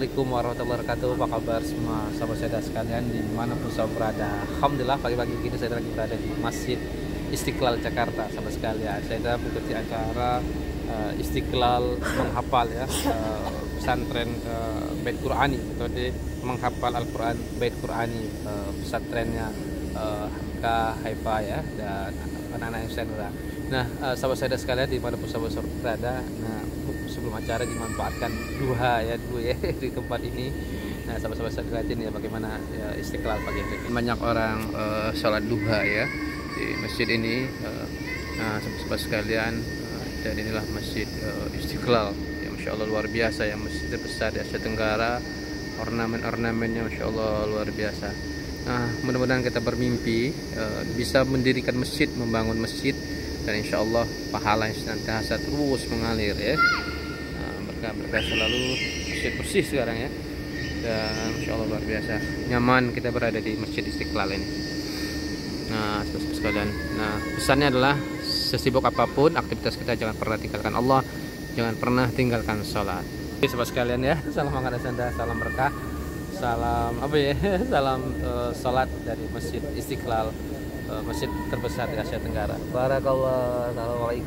Assalamualaikum warahmatullahi wabarakatuh. Apa kabar semua sahabat saya sekalian? Di mana pun saya berada Alhamdulillah pagi-pagi ini saya lagi berada di Masjid Istiqlal Jakarta sahabat sekalian. Saya mengikuti acara uh, Istiqlal menghafal ya uh, pesantren uh, Bait Qurani. Metode menghafal Al-Quran Bait Qurani pesantrennya uh, Hamka Haifa ya dan anak-anak yang saya Nah, uh, sahabat saya sekalian di mana pun sahabat berada, nah acara dimanfaatkan duha ya dulu ya di tempat ini. Nah, sahabat-sahabat saya lihatin ya bagaimana ya, istiqlal pagi ini. Banyak orang uh, sholat duha ya di masjid ini. Uh, nah, sahabat-sahabat sekalian, uh, dan inilah masjid uh, istiqlal. Ya, masya Allah luar biasa ya masjid terbesar di Asia Tenggara. Ornamen-ornamennya masya Allah luar biasa. Nah, mudah-mudahan kita bermimpi uh, bisa mendirikan masjid, membangun masjid dan insya Allah pahala yang senantiasa terus mengalir ya berkah berkah selalu masjid bersih sekarang ya. Dan insya Allah luar biasa. Nyaman kita berada di masjid istiqlal ini. Nah sekalian. Nah pesannya adalah sesibuk apa pun aktivitas kita jangan pernah tinggalkan Allah. Jangan pernah tinggalkan sholat. Oke sobat sekalian ya. Salam makan sanda salam berkah salam apa ya? Salam uh, sholat dari masjid istiqlal masjid terbesar di Asia Tenggara. Barakallah. Assalamualaikum